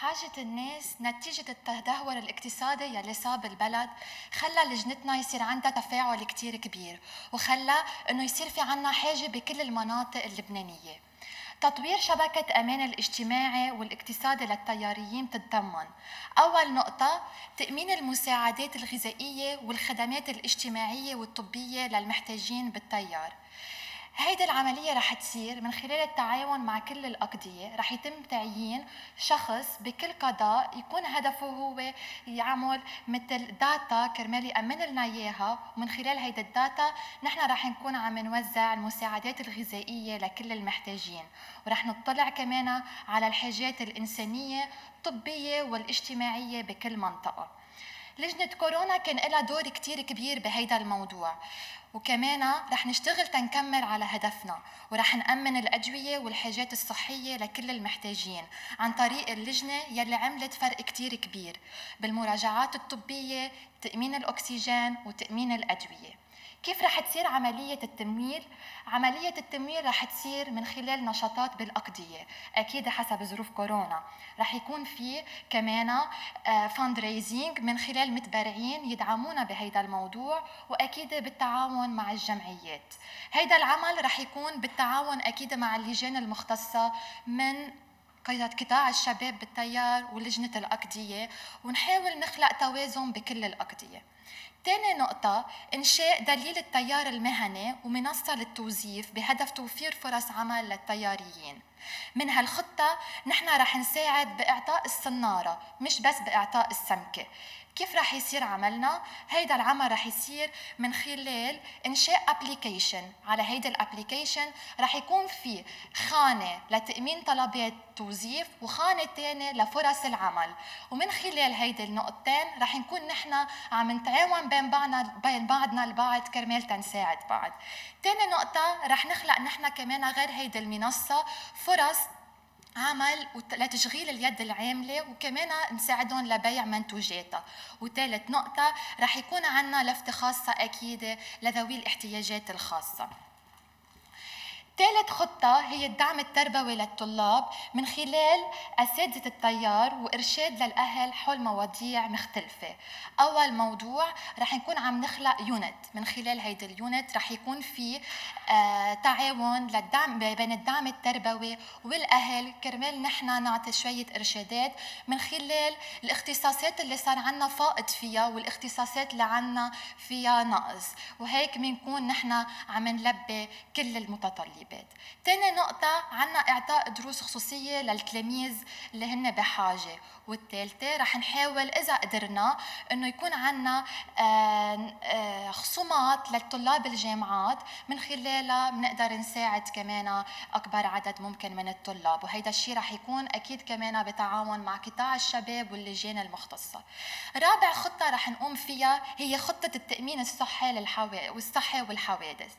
حاجة الناس نتيجة التدهور الاقتصادي يلي صاب البلد خلى لجنتنا يصير عندها تفاعل كتير كبير وخلى إنه يصير في عنا حاجة بكل المناطق اللبنانية. تطوير شبكة أمان الاجتماعي والاقتصادي للتياريين تتضمن. أول نقطة تأمين المساعدات الغذائية والخدمات الاجتماعية والطبية للمحتاجين بالتيار. هيدي العملية رح تصير من خلال التعاون مع كل الأقضية. رح يتم تعيين شخص بكل قضاء يكون هدفه هو يعمل مثل data كرمال يأمن لنا إياها. ومن خلال هيدي ال data نحن رح نكون عم نوزع المساعدات الغذائية لكل المحتاجين. ورح نطلع كمان على الحاجات الإنسانية الطبية والاجتماعية بكل منطقة. لجنة كورونا كان لها دور كتير كبير بهيدا الموضوع. وكمان رح نشتغل تنكمل على هدفنا ورح نأمن الأدوية والحاجات الصحية لكل المحتاجين عن طريق اللجنة يلي عملت فرق كتير كبير بالمراجعات الطبية تأمين الأكسجين وتأمين الأدوية. كيف رح تصير عملية التمويل؟ عملية التمويل رح تصير من خلال نشاطات بالأقضية أكيد حسب ظروف كورونا. رح يكون في كمان fundraising من خلال متبرعين يدعمونا بهيدا الموضوع وأكيد بالتعاون مع الجمعيات. هيدا العمل رح يكون بالتعاون أكيد مع اللجان المختصة من قطاع الشباب بالتيار ولجنة الأقضية ونحاول نخلق توازن بكل الأقضية. ثاني نقطة إنشاء دليل التيار المهني ومنصة للتوظيف بهدف توفير فرص عمل للتياريين. من هالخطة نحن رح نساعد بإعطاء الصنارة مش بس بإعطاء السمكة. كيف رح يصير عملنا؟ هيدا العمل رح يصير من خلال إنشاء application، على هيدا ال application رح يكون في خانة لتأمين طلبات توظيف وخانة ثانية لفرص العمل، ومن خلال هيدي النقطتين رح نكون نحن عم نتعاون بين بعضنا بين بعضنا البعض كرمال تنساعد بعض. ثاني نقطة رح نخلق نحن كمان غير هيدي المنصة فرص عمل لتشغيل اليد العاملة وكمان نساعدهم لبيع منتوجاتها وثالث نقطة رح يكون عنا لفتة خاصة أكيد لذوي الاحتياجات الخاصة ثالث خطة هي الدعم التربوي للطلاب من خلال أساتذة التيار وإرشاد للأهل حول مواضيع مختلفة. أول موضوع رح نكون عم نخلق unit من خلال هيدا ال unit رح يكون في آه تعاون للدعم بين الدعم التربوي والأهل. كرمال نحن نعطي شوية إرشادات من خلال الاختصاصات اللي صار عنا فائض فيها والاختصاصات اللي عنا فيها نقص وهيك بنكون نحن عم نلبي كل المتطلبات العباد. ثاني نقطة عنا إعطاء دروس خصوصية للتلاميذ اللي هن بحاجة. والثالثة رح نحاول إذا قدرنا إنه يكون عنا آه، آه، خصومات للطلاب الجامعات من خلالها بنقدر نساعد كمان أكبر عدد ممكن من الطلاب. وهيدا الشيء رح يكون أكيد كمان بتعاون مع قطاع الشباب واللجان المختصة. رابع خطة رح نقوم فيها هي خطة التأمين الصحي للحوادث والصحي والحوادث.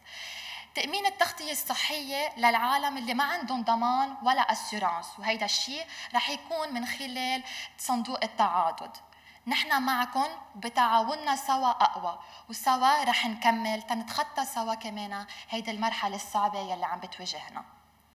تأمين التغطية الصحية للعالم اللي ما عندهم ضمان ولا أسيورانس وهيدا الشيء رح يكون من خلال صندوق التعاضد. نحن معكم بتعاوننا سوا أقوى. وسوا رح نكمل تنتخطى سوا كمان هيدي المرحلة الصعبة يلي عم بتواجهنا.